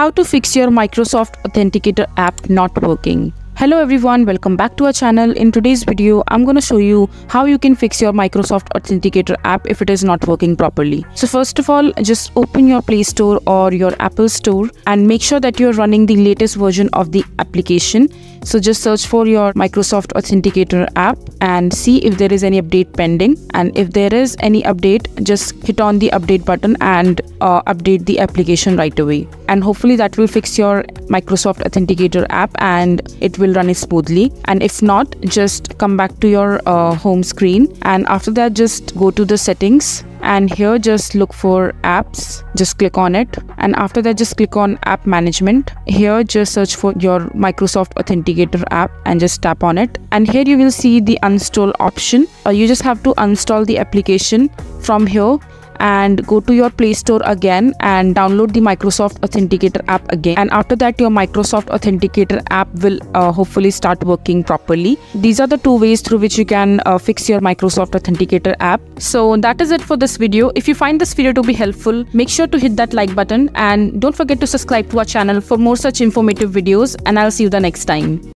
How to fix your Microsoft Authenticator app not working. Hello everyone, welcome back to our channel. In today's video, I'm going to show you how you can fix your Microsoft Authenticator app if it is not working properly. So first of all, just open your Play Store or your Apple Store and make sure that you're running the latest version of the application. So just search for your Microsoft Authenticator app and see if there is any update pending. And if there is any update, just hit on the update button and uh, update the application right away. And hopefully that will fix your Microsoft Authenticator app and it will run it smoothly. And if not, just come back to your uh, home screen. And after that, just go to the settings and here just look for apps. Just click on it. And after that just click on app management. Here just search for your microsoft authenticator app and just tap on it. And here you will see the uninstall option. Uh, you just have to uninstall the application from here and go to your Play Store again and download the Microsoft Authenticator app again. And after that, your Microsoft Authenticator app will uh, hopefully start working properly. These are the two ways through which you can uh, fix your Microsoft Authenticator app. So that is it for this video. If you find this video to be helpful, make sure to hit that like button and don't forget to subscribe to our channel for more such informative videos and I'll see you the next time.